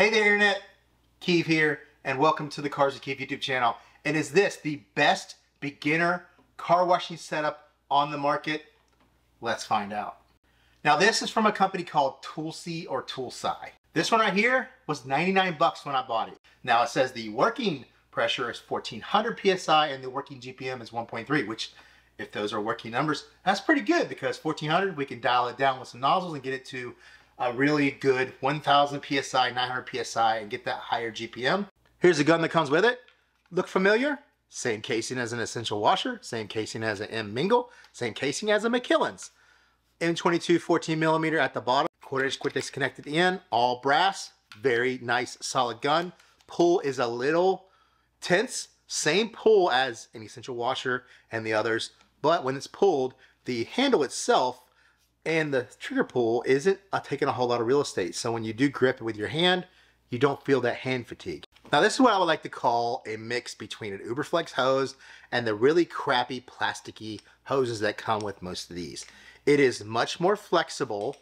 Hey there Internet, Keav here, and welcome to the Cars with Keav YouTube channel. And is this the best beginner car washing setup on the market? Let's find out. Now this is from a company called Toolsy or Toolsci. This one right here was 99 bucks when I bought it. Now it says the working pressure is 1400 PSI and the working GPM is 1.3, which if those are working numbers, that's pretty good because 1400, we can dial it down with some nozzles and get it to a really good 1000 PSI, 900 PSI and get that higher GPM. Here's the gun that comes with it. Look familiar? Same casing as an Essential Washer, same casing as an M Mingle, same casing as a McKillen's. M22 14 millimeter at the bottom, quarter inch quick disconnected in, all brass, very nice solid gun. Pull is a little tense, same pull as an Essential Washer and the others, but when it's pulled, the handle itself and the trigger pull isn't taking a whole lot of real estate. So when you do grip it with your hand, you don't feel that hand fatigue. Now this is what I would like to call a mix between an Uberflex hose and the really crappy plasticky hoses that come with most of these. It is much more flexible.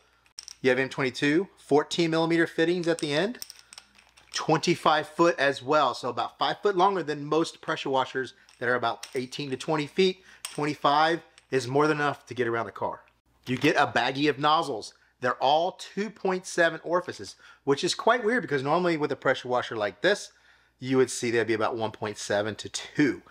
You have M22, 14 millimeter fittings at the end, 25 foot as well. So about five foot longer than most pressure washers that are about 18 to 20 feet. 25 is more than enough to get around the car. You get a baggie of nozzles. They're all 2.7 orifices, which is quite weird because normally with a pressure washer like this, you would see there'd be about 1.7 to 2.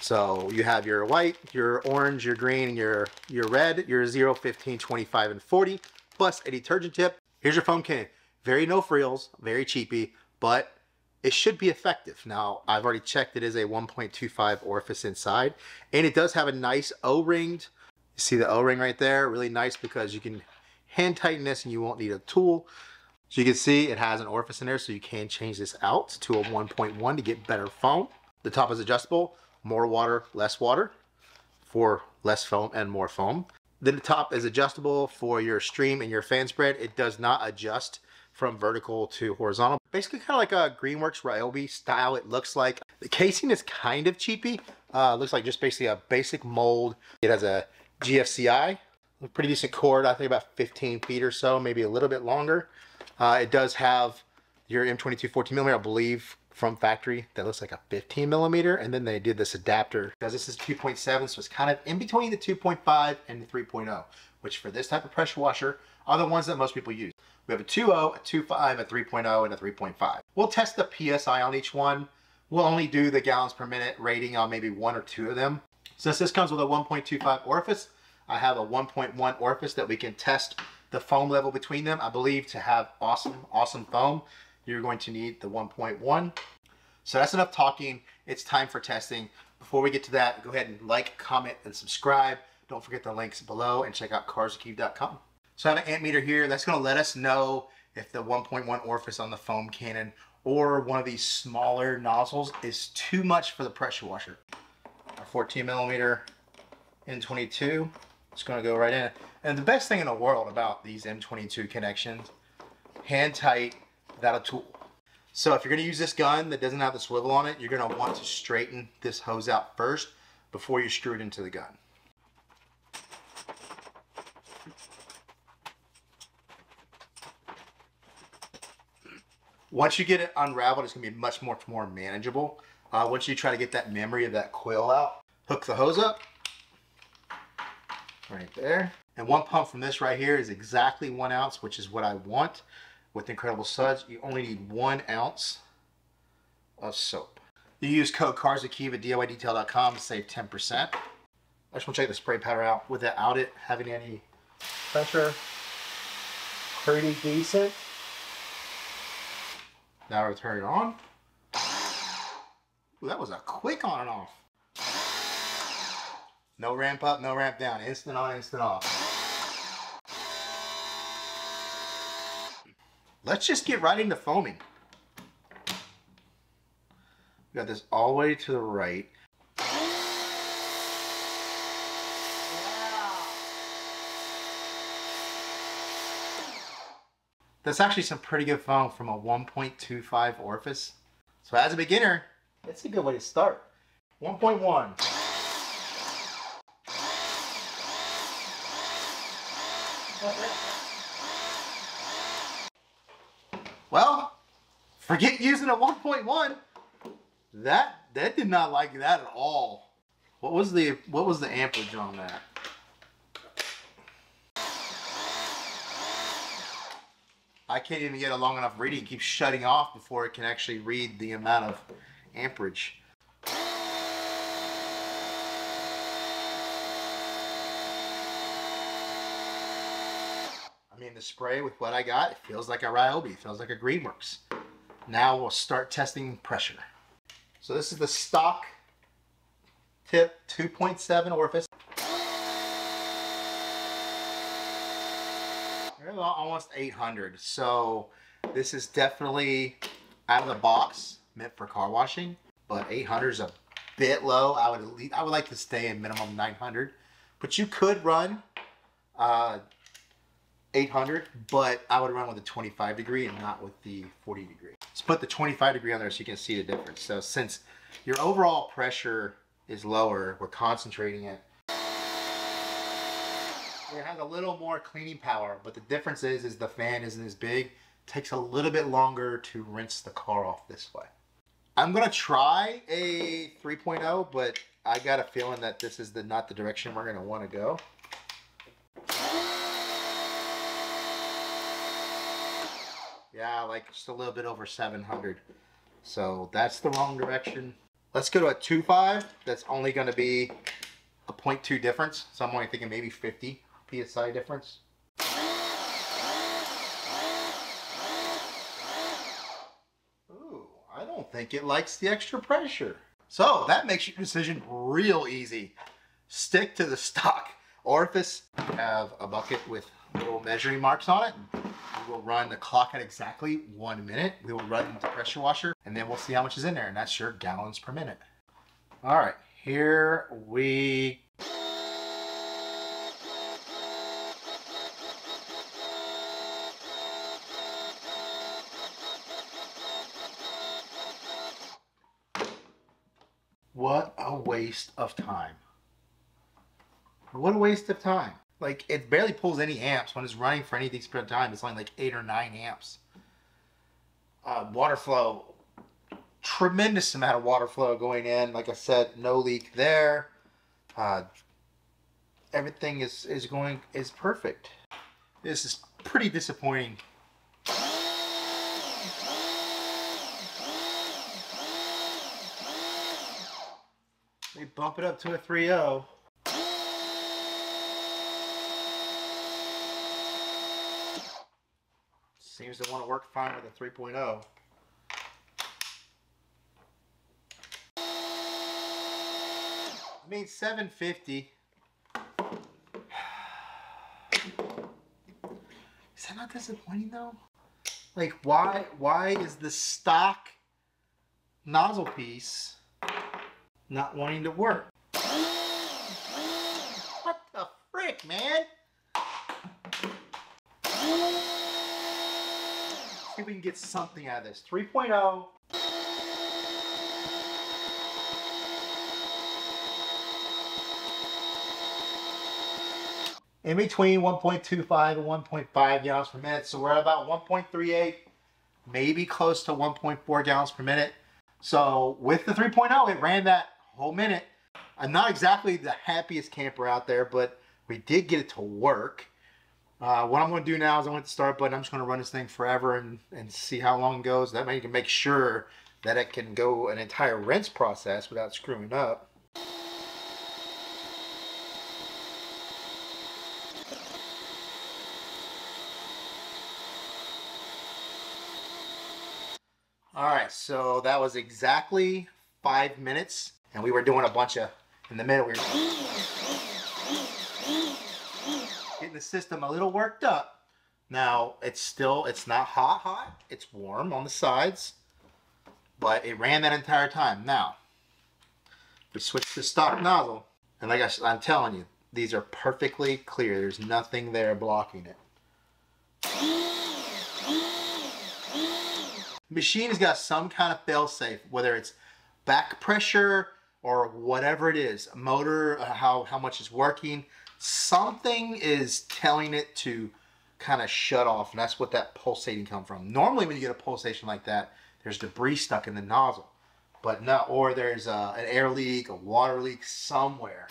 So you have your white, your orange, your green, your, your red, your 0, 15, 25, and 40, plus a detergent tip. Here's your foam can. Very no frills, very cheapy, but it should be effective. Now, I've already checked it is a 1.25 orifice inside, and it does have a nice O-ringed, you see the O-ring right there, really nice because you can hand tighten this and you won't need a tool. So you can see it has an orifice in there so you can change this out to a 1.1 to get better foam. The top is adjustable, more water, less water for less foam and more foam. Then the top is adjustable for your stream and your fan spread. It does not adjust from vertical to horizontal. Basically kind of like a Greenworks Ryobi style it looks like. The casing is kind of cheapy. Uh, looks like just basically a basic mold. It has a GFCI, a pretty decent cord, I think about 15 feet or so, maybe a little bit longer. Uh, it does have your M22 14 millimeter, I believe, from factory that looks like a 15 millimeter, and then they did this adapter because this is 2.7, so it's kind of in between the 2.5 and the 3.0, which for this type of pressure washer are the ones that most people use. We have a 2.0, a 2.5, a 3.0, and a 3.5. We'll test the PSI on each one. We'll only do the gallons per minute rating on maybe one or two of them. Since this comes with a 1.25 orifice, I have a 1.1 orifice that we can test the foam level between them. I believe to have awesome, awesome foam, you're going to need the 1.1. So that's enough talking. It's time for testing. Before we get to that, go ahead and like, comment, and subscribe. Don't forget the links below and check out carskeeve.com. So I have an amp meter here. That's going to let us know if the 1.1 orifice on the foam cannon or one of these smaller nozzles is too much for the pressure washer. Our 14 millimeter M22 it's going to go right in. And the best thing in the world about these M22 connections, hand tight without a tool. So if you're going to use this gun that doesn't have the swivel on it, you're going to want to straighten this hose out first before you screw it into the gun. Once you get it unraveled, it's going to be much, much more manageable. Uh, once you try to get that memory of that coil out, hook the hose up, right there. And one pump from this right here is exactly one ounce, which is what I want. With Incredible Suds, you only need one ounce of soap. You use code CARSWITHKEAV at DIYDetail.com to save 10%. I just want to check the spray powder out without it having any pressure. Pretty decent. Now we'll turn it on. Ooh, that was a quick on and off. No ramp up, no ramp down. Instant on, instant off. Let's just get right into foaming. We got this all the way to the right. That's actually some pretty good foam from a 1.25 orifice. So as a beginner, it's a good way to start. 1.1. Well, Forget using a 1.1. That that did not like that at all. What was the what was the amperage on that? I can't even get a long enough reading. It keeps shutting off before it can actually read the amount of amperage. I mean, the spray with what I got, it feels like a Ryobi. It feels like a Greenworks. Now we'll start testing pressure. So this is the stock tip 2.7 orifice. Almost 800. So this is definitely out of the box, meant for car washing. But 800 is a bit low. I would at least, I would like to stay in minimum 900. But you could run uh, 800, but I would run with a 25 degree and not with the 40 degree. Let's put the 25 degree on there so you can see the difference. So since your overall pressure is lower, we're concentrating it. It has a little more cleaning power, but the difference is, is the fan isn't as big. It takes a little bit longer to rinse the car off this way. I'm gonna try a 3.0, but I got a feeling that this is the not the direction we're gonna wanna go. Yeah, like just a little bit over 700. So that's the wrong direction. Let's go to a 2.5. That's only to be a 0.2 difference. So I'm only thinking maybe 50 PSI difference. Ooh, I don't think it likes the extra pressure. So that makes your decision real easy. Stick to the stock orifice. Have a bucket with little measuring marks on it. We will run the clock at exactly one minute. We will run the pressure washer and then we'll see how much is in there and that's your gallons per minute. All right, here we What a waste of time. What a waste of time. Like it barely pulls any amps when it's running for any decent time. It's only like eight or nine amps. Uh, water flow, tremendous amount of water flow going in. Like I said, no leak there. Uh, everything is is going is perfect. This is pretty disappointing. They bump it up to a 3.0. Seems to want to work fine with a 3.0. I mean, 750. Is that not disappointing though? Like, why, why is the stock nozzle piece not wanting to work? What the frick, man? see if we can get something out of this. 3.0. In between 1.25 and 1.5 gallons per minute. So we're at about 1.38, maybe close to 1.4 gallons per minute. So with the 3.0, it ran that whole minute. I'm not exactly the happiest camper out there, but we did get it to work. Uh, what I'm going to do now is I want to start button. I'm just going to run this thing forever and, and see how long it goes. That way you can make sure that it can go an entire rinse process without screwing up. All right, so that was exactly five minutes, and we were doing a bunch of, in the middle, we were getting the system a little worked up. Now, it's still, it's not hot hot. It's warm on the sides, but it ran that entire time. Now, we switch to stock nozzle, and like I, I'm telling you, these are perfectly clear. There's nothing there blocking it. The machine has got some kind of fail-safe, whether it's back pressure or whatever it is, a motor, uh, how, how much is working something is telling it to kind of shut off and that's what that pulsating come from normally when you get a pulsation like that there's debris stuck in the nozzle. But no, or there's a, an air leak, a water leak somewhere.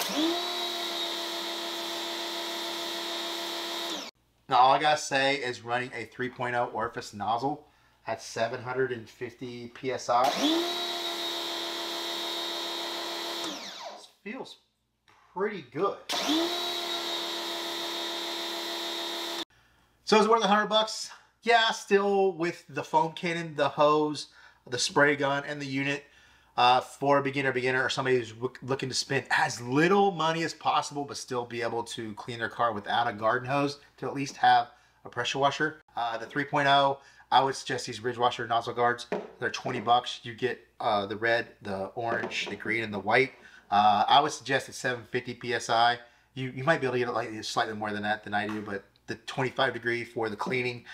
Now all I gotta say is running a 3.0 orifice nozzle at 750 psi. This feels pretty good. So it's worth a hundred bucks. Yeah, still with the foam cannon, the hose, the spray gun, and the unit uh, for a beginner, beginner, or somebody who's looking to spend as little money as possible, but still be able to clean their car without a garden hose to at least have a pressure washer. Uh, the 3.0, I would suggest these ridge washer nozzle guards. They're 20 bucks. You get uh, the red, the orange, the green, and the white. Uh, I would suggest at 750 psi. You you might be able to get it like slightly more than that than I do, but the 25 degree for the cleaning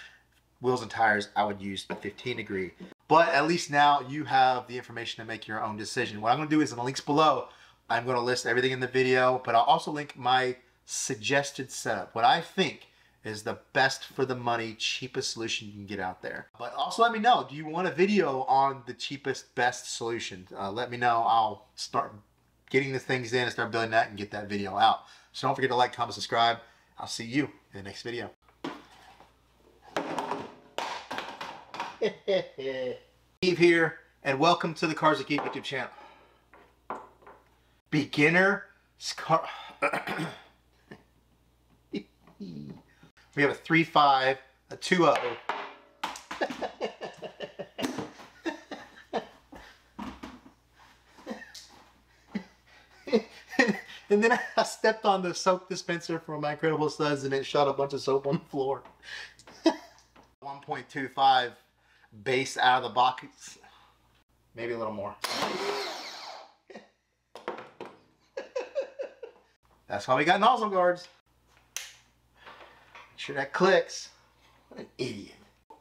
wheels and tires, I would use the 15 degree. But at least now you have the information to make your own decision. What I'm going to do is in the links below, I'm going to list everything in the video, but I'll also link my suggested setup. What I think is the best for the money, cheapest solution you can get out there. But also let me know, do you want a video on the cheapest, best solution? Uh, let me know. I'll start getting the things in and start building that and get that video out. So don't forget to like, comment, subscribe. I'll see you in the next video. Steve here, and welcome to the Cars That Keep YouTube channel. Beginner car. we have a 3-5, a 2.0. and then I stepped on the soap dispenser from my Incredible Suds and it shot a bunch of soap on the floor. 1.25 base out of the box. Maybe a little more. That's why we got nozzle guards. Make sure that clicks. What an idiot.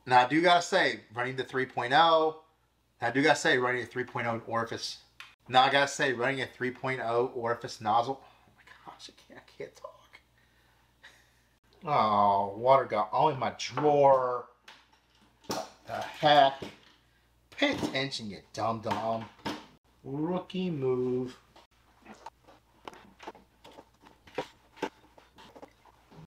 Now I do gotta say, running the 3.0, I do gotta say, running a 3.0 orifice. Now I gotta say, running a 3.0 orifice nozzle. Oh my gosh, I can't, I can't talk. Oh, water got all in my drawer What the heck? Pay attention, you dumb dumb. Rookie move.